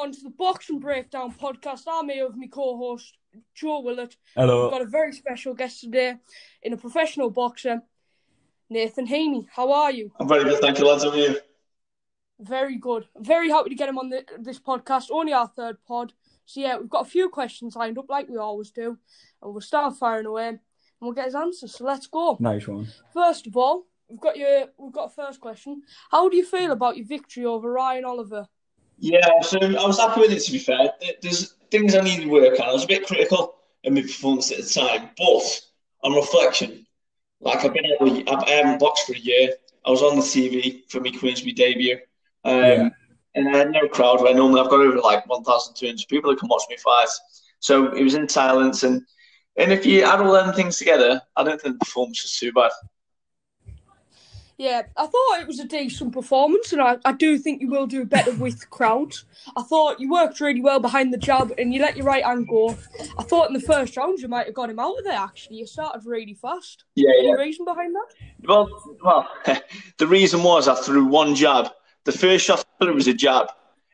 everyone to the Boxing Breakdown podcast. I'm here with my co-host Joe Willett. Hello. We've got a very special guest today in a professional boxer, Nathan Heaney. How are you? I'm very good, thank you, lads. How are you? Very good. Very happy to get him on the, this podcast. Only our third pod. So yeah, we've got a few questions lined up like we always do, and we'll start firing away, and we'll get his answers. So let's go. Nice one. First of all, we've got your we've got a first question. How do you feel about your victory over Ryan Oliver? Yeah, so I was happy with it. To be fair, there's things I need to work on. I was a bit critical in my performance at the time, but on reflection, like I've been out, I haven't boxed for a year. I was on the TV for my Queensberry debut, um, yeah. and I had no crowd. Where normally I've got over like 1,200 people who can watch me fight. So it was in silence, and and if you add all them things together, I don't think the performance was too bad. Yeah, I thought it was a decent performance, and I, I do think you will do better with crowds. I thought you worked really well behind the jab, and you let your right hand go. I thought in the first round you might have got him out of there. Actually, you started really fast. Yeah, Any yeah. reason behind that? Well, well, the reason was I threw one jab. The first shot I threw was a jab,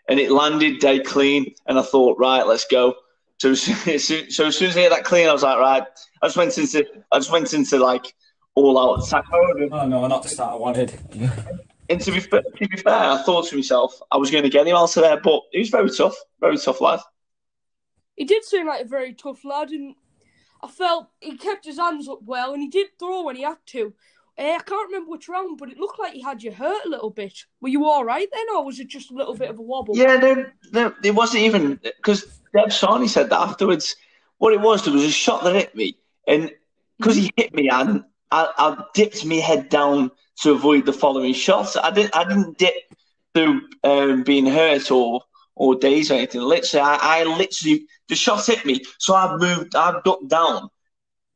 and it landed dead clean. And I thought, right, let's go. So, so as soon as I hit that clean, I was like, right. I just went into, I just went into like all out attack mode. Oh no, not the start I wanted. And to be, fair, to be fair, I thought to myself I was going to get him out of there, but he was very tough, very tough lad. He did seem like a very tough lad, and I felt he kept his hands up well, and he did throw when he had to. Uh, I can't remember which round, but it looked like he had you hurt a little bit. Were you all right then, or was it just a little bit of a wobble? Yeah, no, no it wasn't even because Deb Sarney said that afterwards. What it was, there was a shot that hit me, and because he hit me, and I, I dipped my head down to avoid the following shots. I didn't I didn't dip through um, being hurt or or days or anything. Literally, I, I literally the shot hit me, so I've moved, I've ducked down,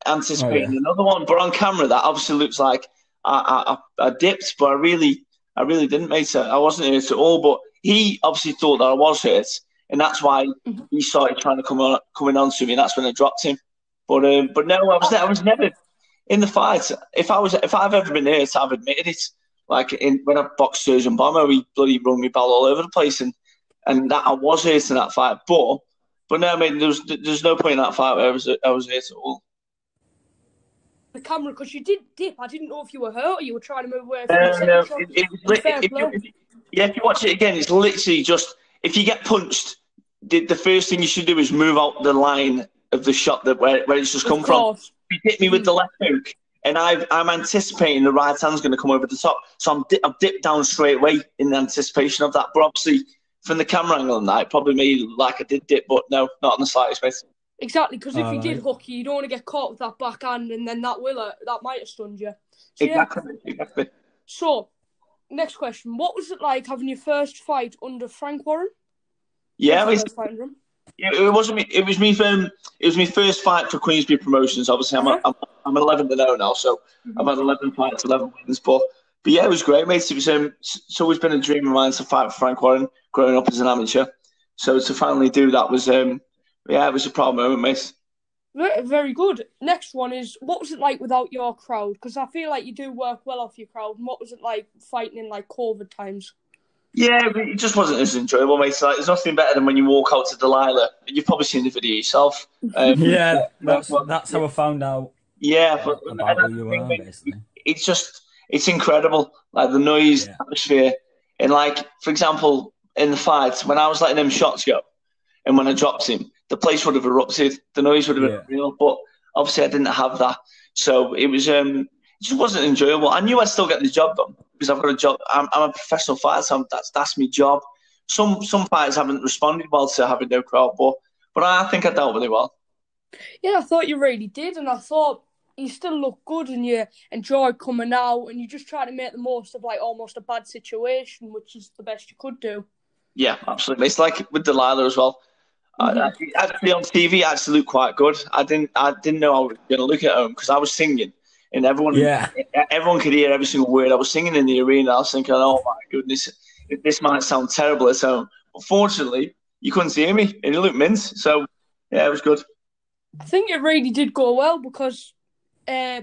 anticipating oh, yeah. another one. But on camera, that obviously looks like I, I, I dipped, but I really I really didn't, mate. I wasn't hurt at all. But he obviously thought that I was hurt, and that's why he started trying to come on coming on to me. And that's when I dropped him. But um, but no, I was I was never in the fight, if I was, if I've ever been hurt, I've admitted it. Like in, when I boxed Serge Ambomo, we bloody run me ball all over the place, and and that I was hurt in that fight. But but no, I mean, there's there's no point in that fight where I was I was hurt at all. The camera, because you did dip. I didn't know if you were hurt or you were trying to move away from no, it, it, it, if you, if, yeah, if you watch it again, it's literally just if you get punched, the, the first thing you should do is move out the line of the shot that where, where it's just come from he hit me with the left hook, and i am anticipating the right hand's going to come over the top. So I'm di- I've dipped down straight away in anticipation of that. But obviously, from the camera angle and that, it probably made like I did dip, but no, not on the slightest bit. Exactly, because if Oh, you did right. hook you, you don't want to get caught with that backhand, and then that will uh, that might have stunned you. So, yeah. Exactly, exactly. So, next question: What was it like having your first fight under Frank Warren? Yeah, First it's, fight it, it wasn't me. It was me. Um, it was my first fight for Queensberry Promotions. Obviously, I'm a, I'm, I'm 11 to 0 now, so I've had 11 fights, 11 wins. But but yeah, it was great, mate. It was um, it's always been a dream of mine to fight for Frank Warren growing up as an amateur. So to finally do that was um, yeah, it was a proud moment, mate. Very, very good. Next one is what was it like without your crowd? Because I feel like you do work well off your crowd. And what was it like fighting in like COVID times? Yeah, but it just wasn't as enjoyable, mate. So, like, there's nothing better than when you walk out to Delilah. You've probably seen the video yourself. Um, Yeah, that's but- that's how I found out yeah, but about who you are, it's just it's incredible. Like the noise, Yeah. atmosphere, and like for example, in the fight when I was letting them shots go, and when I dropped him, the place would have erupted. The noise would have been Yeah. real, but obviously I didn't have that, so it was um it just wasn't enjoyable. I knew I'd still get the job done because I've got a job. I'm, I'm a professional fighter, so I'm, that's that's my job. Some some fighters haven't responded well to having no crowd, but but I think I dealt with it well. Yeah, I thought you really did, and I thought you still look good, and you enjoyed coming out, and you just try to make the most of like almost a bad situation, which is the best you could do. Yeah, absolutely. It's like with Delilah as well. I- mm-hmm. I, actually, on TV, I actually looked quite good. I didn't, I didn't know I was going to look at home because I was singing, and everyone, Yeah. everyone could hear every single word I was singing in the arena. I was thinking, oh my goodness, this might sound terrible at home. But fortunately, you couldn't hear me, and it looked mint. So yeah, it was good. I think it really did go well because, uh,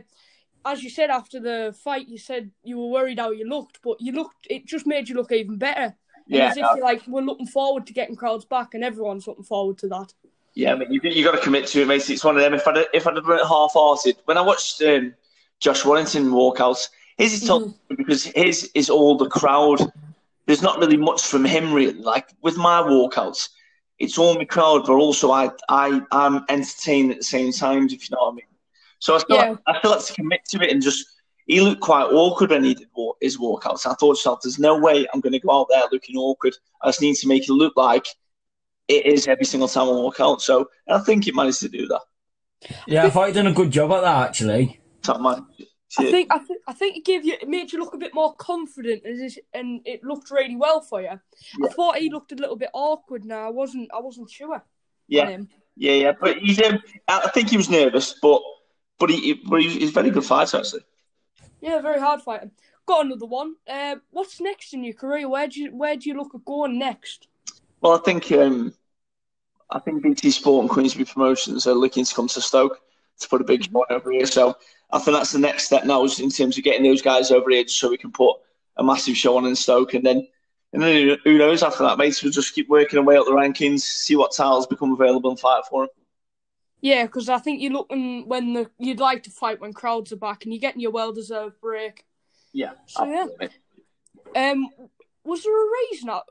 as you said after the fight, you said you were worried how you looked, but you looked. It just made you look even better. Yeah, as if you're like we're looking forward to getting crowds back, and everyone's looking forward to that. Yeah, I mean, you you got to commit to it, mate. It's one of them. If I'd if I'd have been half-hearted, when I watched um, Josh Warrington walkouts, his is tough mm-hmm. because his is all the crowd. There's not really much from him, really. Like with my walkouts, it's all my crowd, but also I I I'm entertained at the same time. If you know what I mean. So I still Yeah. I still had to commit to it and just. He looked quite awkward when he did wa- his walkouts. I thought, to myself, there's no way I'm going to go out there looking awkward. I just need to make it look like it is every single time I walk out. So and I think he managed to do that. Yeah, I thought you done a good job at that actually. So, man, I think I, th- I think it gave you it made you look a bit more confident and it, and it looked really well for you. I thought he looked a little bit awkward. Now I wasn't I wasn't sure. yeah, yeah, yeah. But he's, um, I think he was nervous, but but he, but he's, he's a very good fighter actually. Yeah, very hard fighter. Got another one. Uh, what's next in your career? Where do you where do you look at going next? Well, I think um, I think BT Sport and Queensberry Promotions are looking to come to Stoke to put a big show on over here. So I think that's the next step now, is in terms of getting those guys over here, just so we can put a massive show on in Stoke, and then and then who knows after that, mate? We'll just keep working our way up the rankings, see what titles become available, and fight for them. Yeah, because I think you're looking when the you'd like to fight when crowds are back and you're getting your well deserved break. Yeah, So, yeah. absolutely. Um, was there a reason? I,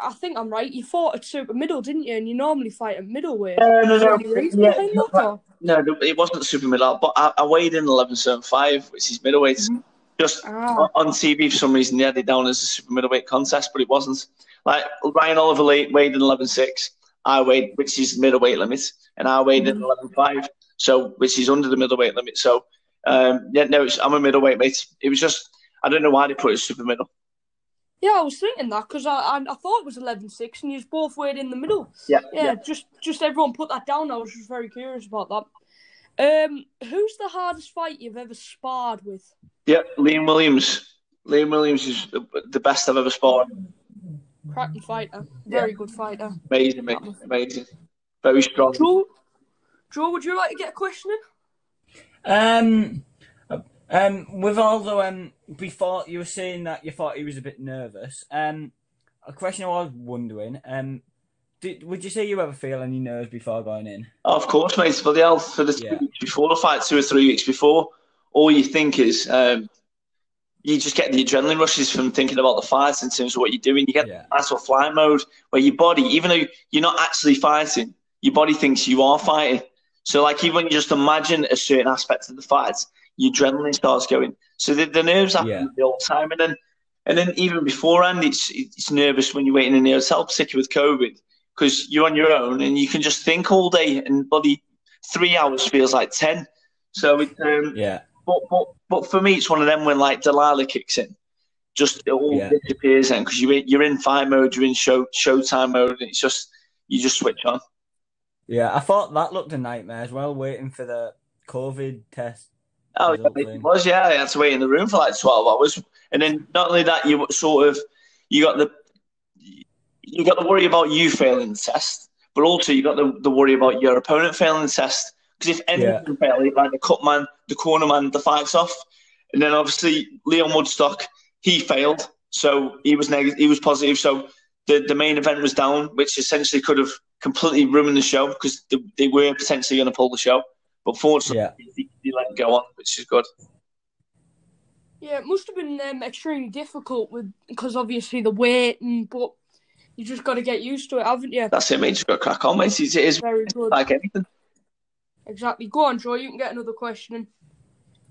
I think I'm right. You fought at super middle, didn't you? And you normally fight at middleweight. No, no, no. Yeah, no, No, it wasn't super middle, but I, I weighed in 11.75, which is middleweight. Mhm. Just Ah. on TV, for some reason, they had it down as a super middleweight contest, but it wasn't. Like Ryan Oliver weighed in eleven six, I weighed, which is middleweight limit, and I weighed in Mhm. eleven five, so which is under the middleweight limit. So, um, yeah, no, it's, I'm a middleweight mate. It was just I don't know why they put it super middle. Yeah, I was thinking that because I, I I thought it was 11-6 and you both weighed in the middle. Yeah, Yeah, just just everyone put that down. I was just very curious about that. Um, who's the hardest fight you've ever sparred with? yeah. Liam Williams. Liam Williams is the- the best I've ever sparred. Cracking fighter, very good fighter. Amazing, mate. Amazing. Very strong. Joe, Joe, would you like to get a question in? Um, um, with all the um, before you were saying that you thought he was a bit nervous. Um, a question I was wondering. Um, did would you say you ever feel any nerves before going in? Oh, of course, mate. For the health for the Yeah. weeks before the fight, two or three weeks before, all you think is um, you just get the adrenaline rushes from thinking about the fight in terms of what you're doing. You get Yeah. that sort of fly mode where your body, even though you're not actually fighting, your body thinks you are fighting. So, like, even you just imagine a certain aspect of the fight, your adrenaline starts going. So the, the nerves happen Yeah. the whole time, and then and then even beforehand, it's it's nervous when you're waiting in the hotel, particularly with COVID, because you're on your own and you can just think all day, and bloody three hours feels like ten. So it, um, Yeah, but, but but for me, it's one of them when like Delilah kicks in, just it all Yeah. disappears and because you're in, you're in fight mode, you're in show showtime mode, and it's just you just switch on. Yeah. I thought that looked a nightmare as well, waiting for the COVID test. Oh, yeah, it was yeah. I had to wait in the room for like twelve hours, and then not only that, you sort of you got the you got the worry about you failing the test, but also you got the, the worry about your opponent failing the test. Because if anyone fail, like the cut man, the corner man, the fights off, and then obviously Leon Woodstock, he failed, so he was negative, he was positive, so the the main event was down, which essentially could have completely ruined the show because they, they were potentially going to pull the show, but fortunately Yeah, he, he let it go on, which is good. Yeah, it must have been um, extremely difficult with because obviously the waiting, but you just got to get used to it, haven't you? That's it, mate. Just got to crack on, mate. It is Very good. like anything. Exactly. Go on, Joe. You can get another question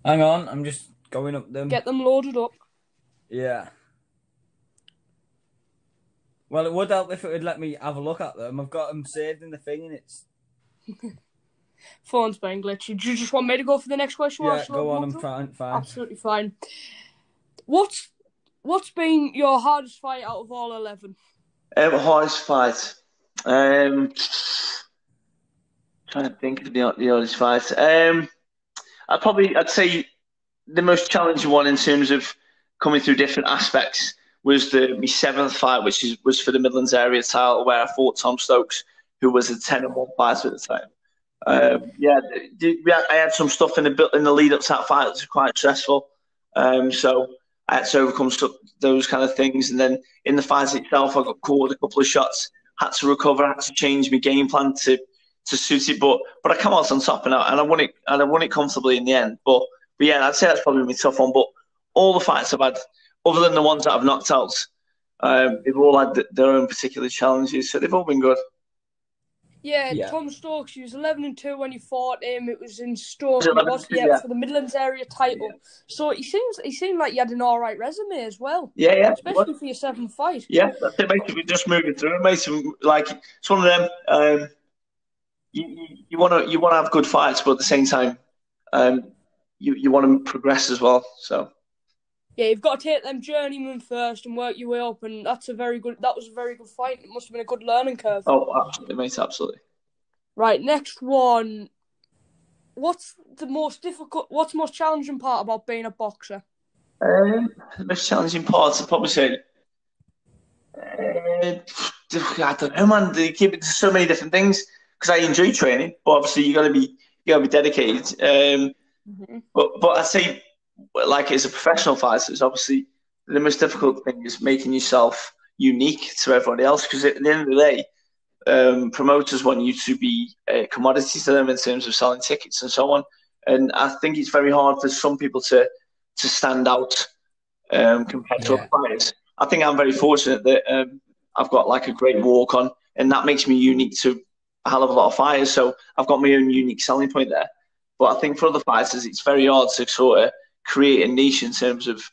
hang on. I'm just going up them. Get them loaded up. Yeah. Well, it would help if it would let me have a look at them. I've got them saved in the thing, and it's Phone's being glitchy. Do you just want me to go for the next question? yeah. Go on, I'm fine. Fine. Absolutely fine. What's what's been your hardest fight out of all eleven? Um, hardest fight. Um, trying to think of the, the hardest fight. Um, I probably I'd say the most challenging one in terms of coming through different aspects was the my seventh fight, which is was for the Midlands area title, where I fought Tom Stokes, who was a ten and one fighter at the time. Um, yeah, I had some stuff in the in the lead up to that fight that was quite stressful. Um, so I had to overcome those kind of things. And then in the fight itself, I got caught a couple of shots, had to recover, had to change my game plan to to suit it. But but I come out on top and I, and I won it and I won it comfortably in the end. But but yeah, I'd say that's probably my tough one. But all the fights I've had, other than the ones that I've knocked out, um, they've all had their own particular challenges, so they've all been good. Yeah, yeah, Tom Stokes, he was 11 and 2 when you fought him. It was in Stoke. Was it, it was, yeah, yeah, for the Midlands area title. Yeah. So he seems he seemed like you had an all right resume as well. Yeah, yeah. Especially for your seventh fight. Yeah, that's it, mate. We just moving through it, mate. Like, it's one of them. Um, you want to you want to have good fights, but at the same time, um, you you want to progress as well. So yeah, you've got to take them journeymen first and work your way up, and that's a very good. That was a very good fight. It must have been a good learning curve. Oh, absolutely, mate, absolutely. Right, next one. What's the most difficult? What's the most challenging part about being a boxer? Um, the most challenging part, I'd probably say. Uh, I don't know, man. They keep it to so many different things because I enjoy training, but obviously you got to be you got to be dedicated. Um, mm-hmm. But but I say like as a professional fighter, it's obviously the most difficult thing is making yourself unique to everybody else because at the end of the day, um, promoters want you to be a commodity to them in terms of selling tickets and so on. And I think it's very hard for some people to to stand out um, compared to other fighters. I think I'm very fortunate that um, I've got like a great walk on, and that makes me unique to a hell of a lot of fighters. So I've got my own unique selling point there. But I think for other fighters, it's very hard to sort of create a niche in terms of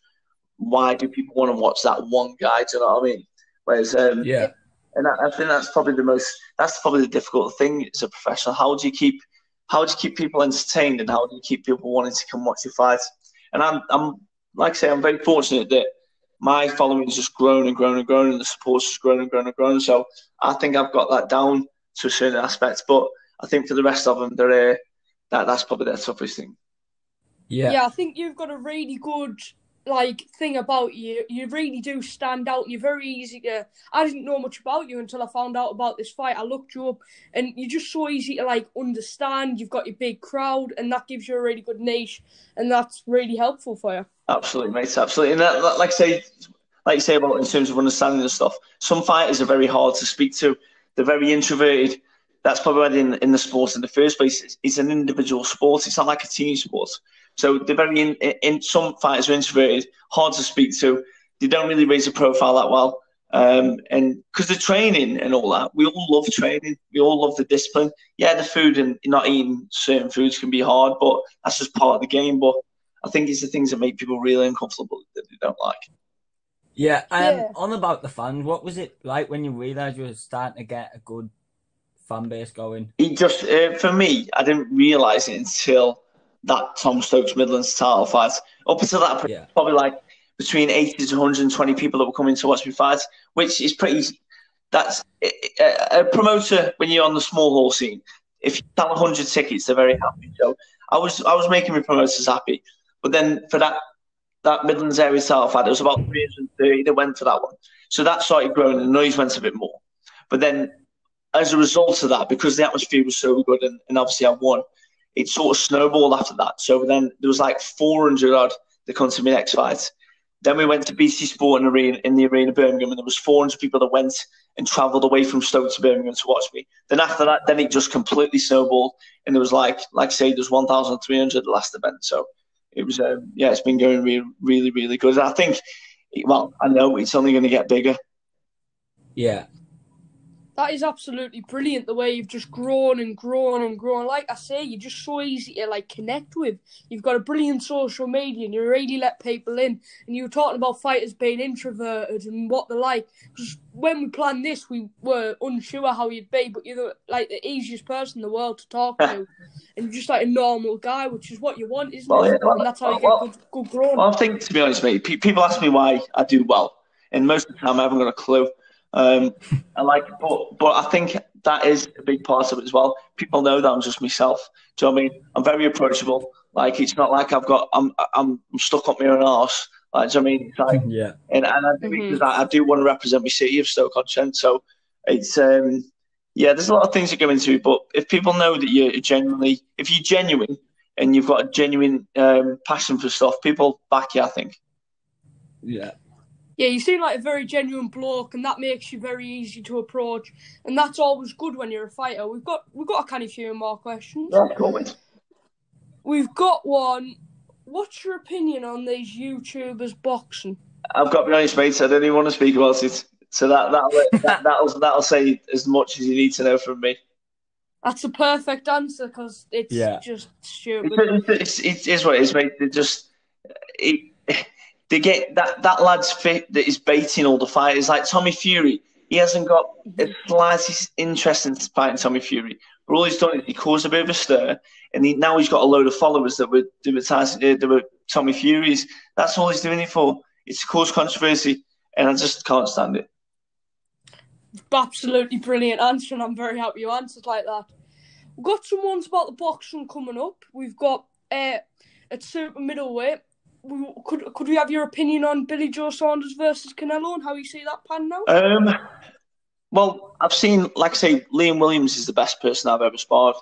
why do people want to watch that one guy? Do you know what I mean? Whereas, um, yeah, and I, I, think that's probably the most that's probably the difficult thing as a professional. How do you keep how do you keep people entertained and how do you keep people wanting to come watch your fight? And I'm I'm like I say, I'm very fortunate that my following has just grown and grown and grown, and the support has grown and grown and grown. So I think I've got that down to a certain aspect. But I think for the rest of them, they're uh, that that's probably their toughest thing. Yeah. Yeah, I think you've got a really good like thing about you. You really do stand out you're very easy to I didn't know much about you until I found out about this fight. I looked you up and you're just so easy to like understand. You've got your big crowd and that gives you a really good niche and that's really helpful for you. Absolutely, mate, absolutely. And that, like I say like you say about in terms of understanding the stuff, some fighters are very hard to speak to. They're very introverted. That's probably why in, in the sport in the first place. It's, it's an individual sport. It's not like a team sport. So they're very in, in some fighters are introverted, hard to speak to. They don't really raise a profile that well. Um, and because the training and all that, we all love training. We all love the discipline. Yeah, the food and not eating certain foods can be hard, but that's just part of the game. But I think it's the things that make people really uncomfortable that they don't like. Yeah, um, yeah. on about the fans, what was it like when you realised you were starting to get a good fan base going? It just, uh, for me, I didn't realise it until that Tom Stokes Midlands title fight. Up until that, yeah. probably like between 80 to 120 people that were coming to watch me fight, which is pretty. That's a, a promoter when you're on the small hall scene. If you sell 100 tickets, they're very happy. So I was I was making my promoters happy, but then for that that Midlands area title fight, there was about 330 that went for that one. So that started growing, and the noise went a bit more. But then, as a result of that, because the atmosphere was so good, and, and obviously I won, it sort of snowballed after that. So then there was like 400 odd that come to me next fight. Then we went to BT Sport in, arena, in the arena Birmingham, and there was 400 people that went and travelled away from Stoke to Birmingham to watch me. Then after that, then it just completely snowballed, and there was like, like I say, there was 1,300 at the last event. So it was, um, yeah, it's been going really, really, really good. And I think, well, I know it's only going to get bigger. Yeah, that is absolutely brilliant the way you've just grown and grown and grown. Like I say, you're just so easy to like connect with. You've got a brilliant social media and you really let people in. And you were talking about fighters being introverted and what they're like. Because when we planned this, we were unsure how you'd be, but you're like the easiest person in the world to talk to. and you're just like a normal guy, which is what you want, isn't well, it? Yeah, and that's how you well, get good, good growing. Well, I think, to be honest, mate, people ask me why I do well. And most of the time, I haven't got a clue. Um, and like, but but I think that is a big part of it as well. People know that I'm just myself. Do you know what I mean? I'm very approachable. Like it's not like I've got I'm I'm, stuck up my own arse. Like, do you know I mean? It's like, yeah. And, and I do mm-hmm. I, I, do want to represent my city of Stoke-on-Trent. So it's um yeah, there's a lot of things that go into it. But if people know that you're genuinely, if you're genuine and you've got a genuine um, passion for stuff, people back you. I think. Yeah. Yeah, you seem like a very genuine bloke, and that makes you very easy to approach, and that's always good when you're a fighter. We've got we've got a kind of few more questions. Yeah, go on. We've got one. What's your opinion on these YouTubers boxing? I've got to be honest, mate. I don't even want to speak about it. So that that'll, that that'll that'll say as much as you need to know from me. That's a perfect answer because it's Yeah. just stupid. It's, it's, it is what it is, mate. It just it, they get that that lad's fit that is baiting all the fighters. Like Tommy Fury, he hasn't got the slightest interest in fighting Tommy Fury. But all he's done is he caused a bit of a stir, and he, now he's got a load of followers that were that were, uh, Tommy Fury's. That's all he's doing it for. It's to cause controversy, and I just can't stand it. Absolutely brilliant answer, and I'm very happy you answered like that. We've got some ones about the boxing coming up. We've got uh, at super middleweight. Could could we have your opinion on Billy Joe Saunders versus Canelo and how you see that pan now? Um, well, I've seen, like I say, Liam Williams is the best person I've ever sparred,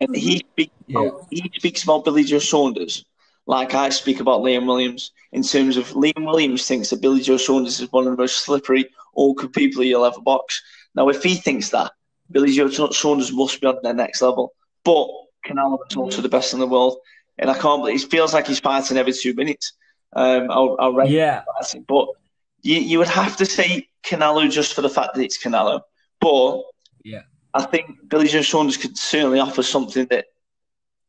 and he speaks Yeah. about, he speaks about Billy Joe Saunders like I speak about Liam Williams in terms of Liam Williams thinks that Billy Joe Saunders is one of the most slippery, awkward people you'll ever box. Now, if he thinks that, Billy Joe Saunders must be on the next level. But Canelo is also the best in the world, and I can't believe it feels like he's fighting every two minutes. Um, I'll, I'll rate Yeah. fighting, but you, you would have to say Canelo just for the fact that it's Canelo. But Yeah. I think Billy Joe Saunders could certainly offer something that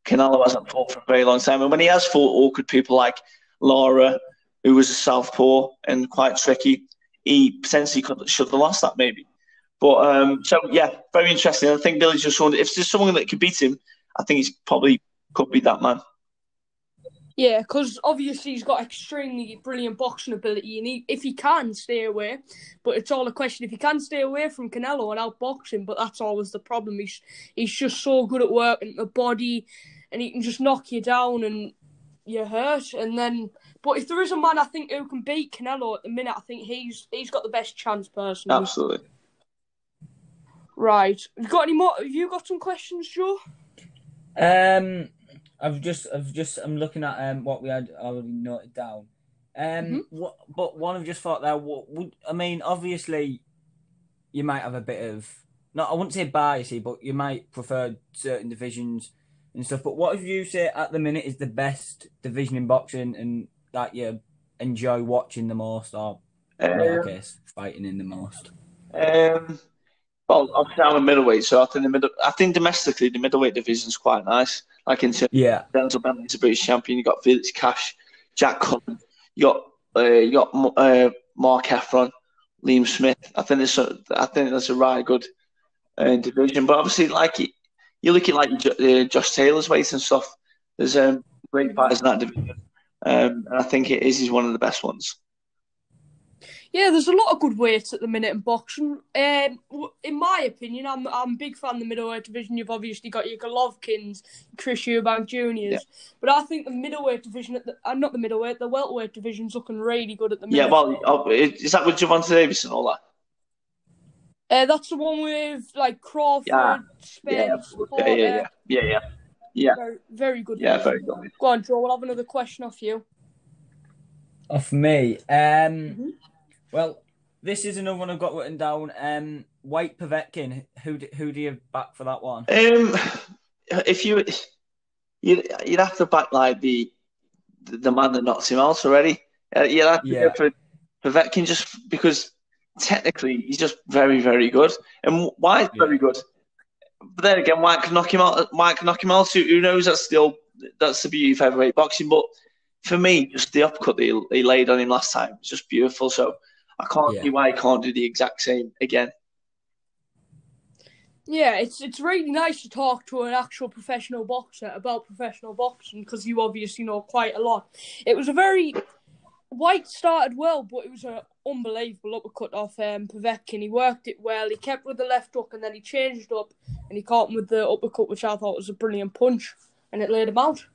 Canelo hasn't fought for a very long time. And when he has fought awkward people like Lara, who was a southpaw and quite tricky, he potentially could should have lost that maybe. But um, so yeah, very interesting. I think Billy Joe Saunders. If there's someone that could beat him, I think he's probably could be that man. Yeah, because obviously he's got extremely brilliant boxing ability, and he, if he can stay away, but it's all a question if he can stay away from Canelo and outbox him. But that's always the problem. He's he's just so good at working the body, and he can just knock you down and you're hurt. And then, but if there is a man I think who can beat Canelo at the minute, I think he's he's got the best chance personally. Absolutely. Right. You got any more? Have you got some questions, Joe? Um, I've just, I've just, I'm looking at um what we had already noted down. Um, Mhm. what, but one I've just thought there. What would I mean? Obviously, you might have a bit of not, I wouldn't say biasy, but you might prefer certain divisions and stuff. But what if you say at the minute is the best division in boxing and that you enjoy watching the most, or in your Um, case, fighting in the most? Um, well, obviously I'm a middleweight, so I think the middle. I think domestically the middleweight division is quite nice. Like in terms Yeah, Denzel Bentley's a British champion, you got Felix Cash, Jack Cullen, you got uh, you got uh, Mark Heffron, Liam Smith. I think it's a, I think that's a really good uh, division. But obviously, like you, you look at like uh, Josh Taylor's weight and stuff. There's um, great fighters in that division, um, and I think it is he's one of the best ones. Yeah, there's a lot of good weights at the minute in boxing. Um, in my opinion, I'm I'm a big fan of the middleweight division. You've obviously got your Golovkins, Chris Eubank Juniors, Yeah. but I think the middleweight division, at the, uh, not the middleweight, the welterweight division's looking really good at the minute. Yeah, well, oh, is that with Gervonta Davis and all that? uh, that's the one with like Crawford, Yeah. Spence, yeah, Porter. yeah, yeah, yeah, yeah, yeah. Very, very good. Yeah, very good. Go on, Joe. We'll have another question off you. Off me. Um, Mhm. Well, this is another one I've got written down. Um, Whyte Povetkin. Who do, who do you back for that one? Um, if you you'd, you'd have to back like the the man that knocked him out already. Uh, you'd have to Yeah. go for Povetkin just because technically he's just very very good, and Whyte's Yeah. very good. But then again, Whyte can knock him out. Whyte can knock him out. Who who knows? That's still that's the beauty of heavyweight boxing. But for me, just the uppercut that he, he laid on him last time was just beautiful. So I can't Yeah. see why he can't do the exact same again. Yeah, it's it's really nice to talk to an actual professional boxer about professional boxing because you obviously know quite a lot. It was a very Whyte started well, but it was an unbelievable uppercut off um, Povetkin. He worked it well. He kept with the left hook and then he changed up and he caught him with the uppercut, which I thought was a brilliant punch, and it laid him out.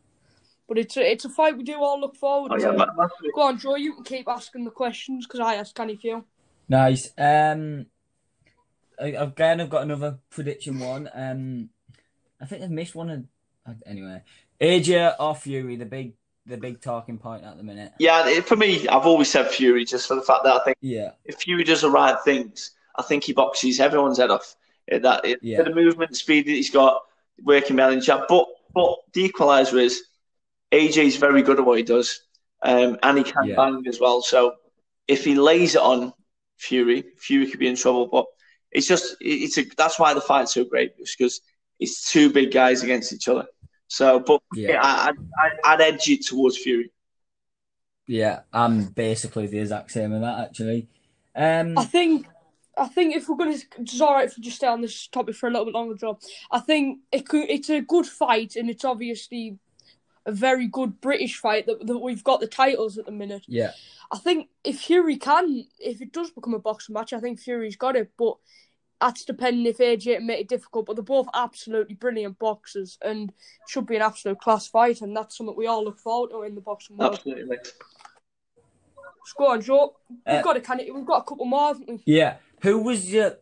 But it's a, it's a fight we do all look forward Oh to. yeah, massive. Go on, Joe. You can keep asking the questions because I ask any few. Nice. Um, again, I've got another prediction one. Um, I think I've missed one. Of, uh, anyway, AJ or Fury, the big, the big talking point at the minute. Yeah, it, for me, I've always said Fury just for the fact that I think Yeah, if Fury does the right things, I think he boxes everyone's head off. That it, Yeah. the movement speed that he's got, working well in jab. But but the equaliser is AJ's very good at what he does, um, and he can Yeah. bang as well. So if he lays it on Fury, Fury could be in trouble. But it's just it's a that's why the fight's so great because it's two big guys against each other. So, but Yeah. yeah, I, I, I'd edge it towards Fury. yeah. I'm basically the exact same with that actually. Um, I think I think if we're going to, it's all right if we just stay on this topic for a little bit longer, Joe. I think it could, it's a good fight, and it's obviously a very good British fight that, that we've got the titles at the minute. yeah, I think if Fury can, if it does become a boxing match, I think Fury's got it, but that's depending if AJ can make it difficult. But they're both absolutely brilliant boxers, and should be an absolute class fight, and that's something we all look forward to in the boxing world. Absolutely. mate. Let's go on, Joe. We've Uh, got a can We've got a couple more, haven't we? yeah. Who was your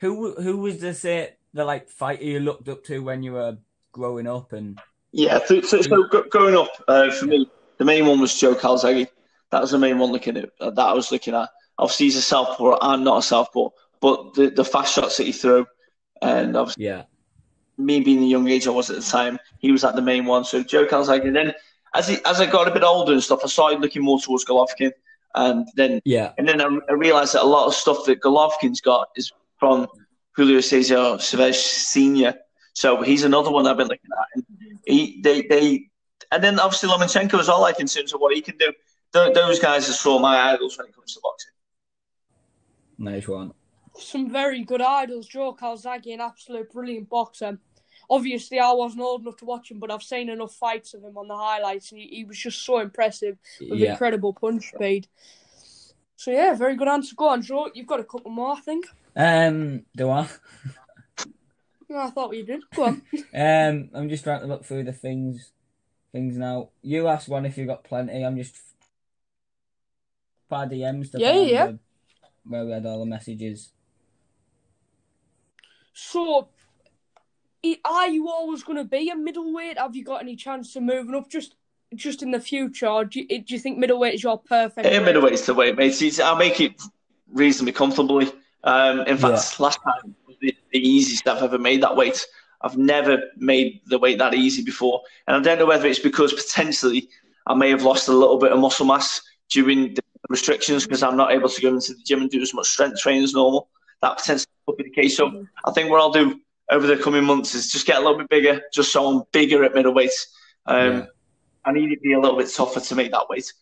who who was the say the like fighter you looked up to when you were growing up and Yeah, so, so, so going up uh, for me, the main one was Joe Calzaghe. That was the main one looking at uh, that I was looking at. Obviously, he's a southpaw. I'm not a southpaw, but the, the fast shots that he threw, and obviously yeah, me being the young age I was at the time, he was at the main one. So Joe Calzaghe. And then as he, as I got a bit older and stuff, I started looking more towards Golovkin, and then yeah, and then I, I realized that a lot of stuff that Golovkin's got is from Julio Cesar Chavez Senior. So he's another one I've been looking at. And he, they, they, and then obviously Lomachenko as well, like in terms of what he can do. Th- those guys are sort of my idols when it comes to boxing. nice one. some very good idols. Joe Calzaghe, an absolute brilliant boxer. Obviously, I wasn't old enough to watch him, but I've seen enough fights of him on the highlights, and he, he was just so impressive with Yeah, incredible punch speed. So yeah, very good answer. Go on, Joe. You've got a couple more, I think. um, do I? Yeah, I thought you did. Go on. Um, I'm just trying to look through the things, things now. You asked one if you got plenty. I'm just by DMs to Yeah, yeah. the- where we had all the messages. so, are you always going to be a middleweight? Have you got any chance of moving up just just in the future? Or do you, do you think middleweight is your perfect? Yeah, weight? middleweight's the weight, mate. It's, I'll make it reasonably comfortably. Um, in fact, last time was the, the easiest I've ever made that weight. I've never made the weight that easy before, and I don't know whether it's because potentially I may have lost a little bit of muscle mass during the restrictions because I'm not able to go into the gym and do as much strength training as normal. That potentially could be the case. So I think what I'll do over the coming months is just get a little bit bigger, just so I'm bigger at middleweight. Um, Yeah. I need to be a little bit tougher to make that weight.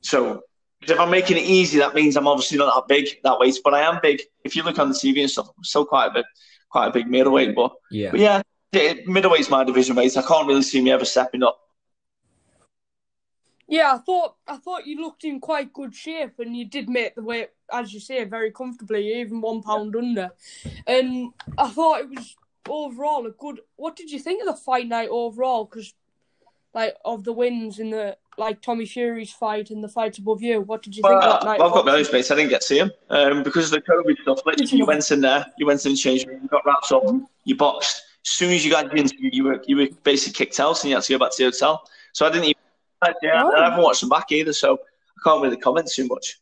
So 'cause if I'm making it easy, that means I'm obviously not that big that weight, but I am big. If you look on the TV and stuff, I'm still quite a big, quite a big middleweight. But, Yeah, but yeah, it- middleweight's my division weight. I can't really see me ever stepping up. Yeah, I thought I thought you looked in quite good shape, and you did make the weight, as you say, very comfortably, even one pound under. And I thought it was overall a good. What did you think of the fight night overall? Because, like, of the wins in the like Tommy Fury's fight and the fights above you, what did you think Well, of that night? I've got my own space. I didn't get to see him um, because of the COVID stuff. Literally, you? went in there, you went in the change room, you got wrapped up, you boxed. As soon as you got into interview, you were you were basically kicked out and you had to go back to the hotel. So I didn't even. Yeah, Oh. I haven't watched them back either, so I can't really comment too much.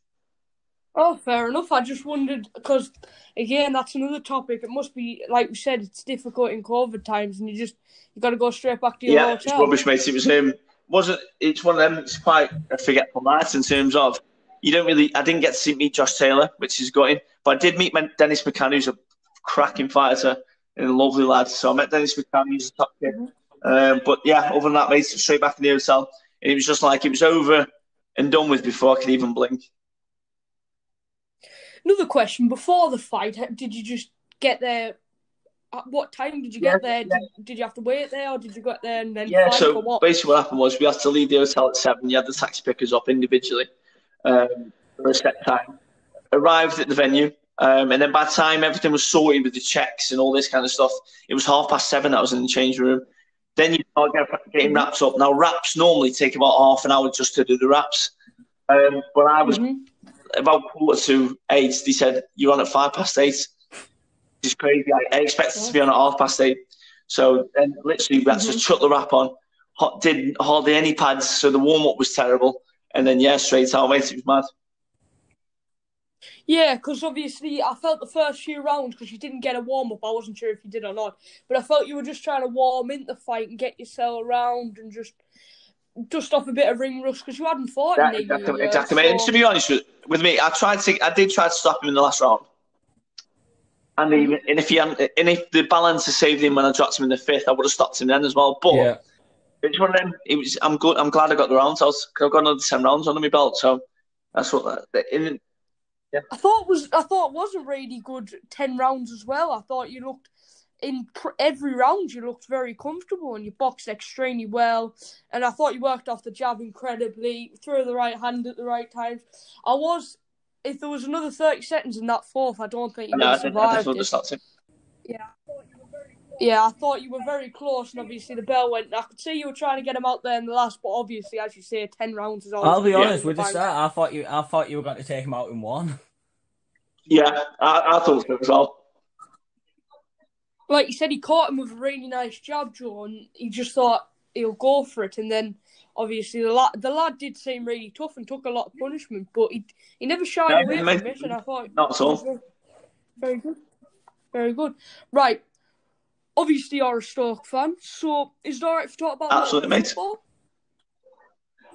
Oh, fair enough. I just wondered because again, that's another topic. It must be like we said, it's difficult in COVID times, and you just you got to go straight back to your Yeah, hotel. rubbish, mate. It was um, wasn't. It's one of them. It's quite a forgetful night in terms of you don't really. I didn't get to meet Josh Taylor, which is gutting, but I did meet my- Dennis McCann, who's a cracking fighter and a lovely lad. So I met Dennis McCann, who's a top kid. Um, but yeah, other than that, mate, straight back in the hotel, and it was just like it was over and done with before I could even blink. Another question: Before the fight, did you just get there? At what time did you get Yeah, there? yeah. Did, did you have to wait there, or did you get there and then Yeah, so what? basically what happened was we had to leave the hotel at seven. You had the taxi pickers up individually um, for a set time. Arrived at the venue, um, and then by the time everything was sorted with the checks and all this kind of stuff, it was half past seven. I was in the change room. Then you start get- getting wraps up. Now wraps normally take about half an hour just to do the wraps. Um, but I was Mhm. about quarter to eight. They said you're on at five past eight. Is crazy. I, I expected to be on at half past eight. So then literally we had to mm-hmm. chuck the wrap on, hot, did hardly any pads, so the warm up was terrible. And then yeah, straight out, mate, it was mad. Yeah, because obviously I felt the first few rounds because you didn't get a warm up. I wasn't sure if you did or not, but I felt you were just trying to warm into the fight and get yourself around and just dust off a bit of ring rust because you hadn't fought. Exactly, years, exactly, mate. And to be honest with, with me, I tried to, I did try to stop him in the last round. And even, and if he hadn't, and if the balance had saved him when I dropped him in the fifth, I would have stopped him then as well. But Yeah. it's one of them. It was. I'm good. I'm glad I got the rounds. I was, I've got another ten rounds under my belt, so that's what. Uh, that, in, I thought was I thought it was a really good ten rounds as well. I thought you looked in pr- every round you looked very comfortable and you boxed extremely well. And I thought you worked off the jab incredibly, threw the right hand at the right times. I was, if there was another thirty seconds in that fourth, I don't think you would I have didn't. I survived definitely it. stopped him. Yeah. Yeah, I thought you were very close, and obviously the bell went. I could see you were trying to get him out there in the last, but obviously, as you say, ten rounds is all. I'll be Yeah. honest with you, start. I thought you. I thought you were going to take him out in one. Yeah, I, I thought so as well. like you said, he caught him with a really nice jab, Joe, and he just thought he'll go for it. And then obviously the lad, the lad did seem really tough and took a lot of punishment, but he he never shied No, away from it. And I thought Not at all. very good, very good. Right, obviously you're a Stoke fan, so is it alright we talk about Absolutely, mate. football?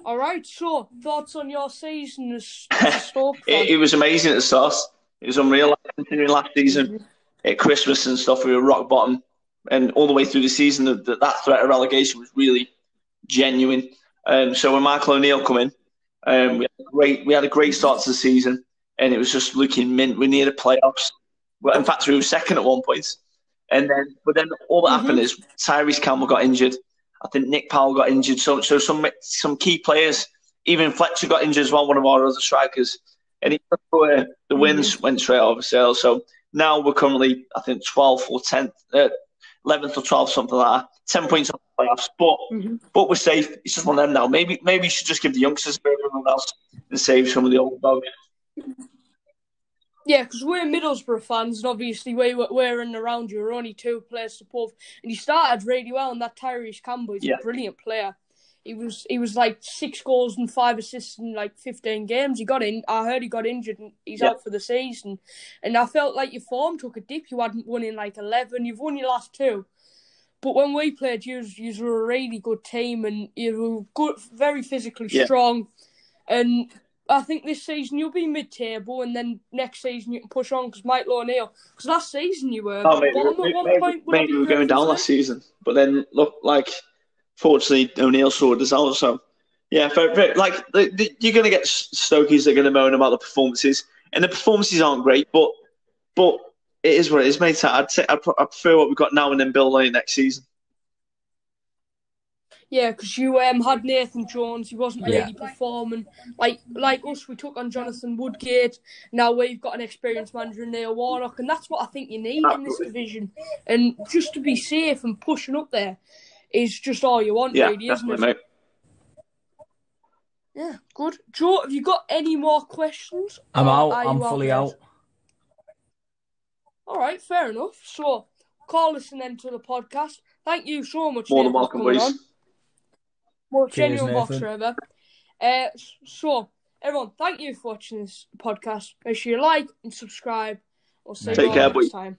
All right, so thoughts on your season as, Stoke fan? It, it was amazing at the start. It was unreal. Continuing last season mm-hmm. at Christmas and stuff, we were rock bottom, and all the way through the season, that that threat of relegation was really genuine. Um, so when Michael O'Neill come in, um, we had a great we had a great start to the season, and it was just looking mint. We near the playoffs. Well, in fact, we were second at one point, and then but then all that happened is Tyrese Campbell got injured. I think Nick Powell got injured. So so some some key players, even Fletcher got injured as well. One of our other strikers, and it, uh, the wins went straight over sale. So now we're currently I think 12th or 10th, uh, 11th or 12th, something like that. Ten points on the playoffs, but Mhm. but we're safe. It's just one of them now. Maybe maybe you should just give the youngsters a bit of everyone else and save some of the old dogs. Yeah, because we're Middlesbrough fans, and obviously we were, we're in around you. We're only two players to pull, and he started really well. And that Tyrese Campbell is Yeah. a brilliant player. He was he was like six goals and five assists in like fifteen games. He got in. I heard he got injured and he's Yeah. out for the season. And I felt like your form took a dip. You hadn't won in like eleven. You've won your last two. But when we played, you, you were a really good team, and you were good, very physically Yeah. strong. And I think this season you'll be mid-table, and then next season you can push on because Michael O'Neill. Because last season you were Oh, maybe, bottom at maybe, one maybe, point. maybe we were going down last season, but then look like, fortunately, O'Neill sorted us out. So yeah, very, very, like the, the, you're going to get Stokies that are going to moan about the performances, and the performances aren't great, but but it is what it is, mate. I'd say I prefer what we've got now and then build on it next season. Yeah, because you um, had Nathan Jones. He wasn't Yeah. really performing like like us. We took on Jonathan Woodgate. Now we've got an experienced manager in Neil Warnock, and that's what I think you need in this division. And just to be safe and pushing up there is just all you want, Yeah, really, isn't it? mate. Yeah, good. Joe, have you got any more questions? I'm Or out. I'm fully there? out. All right, fair enough. So, call us and end to the podcast. Thank you so much. More than welcome, coming boys. on. Cheers, genuine box Nathan. ever. Uh, so, everyone, thank you for watching this podcast. Make sure you like and subscribe. We'll see Take you all care, next boys. time.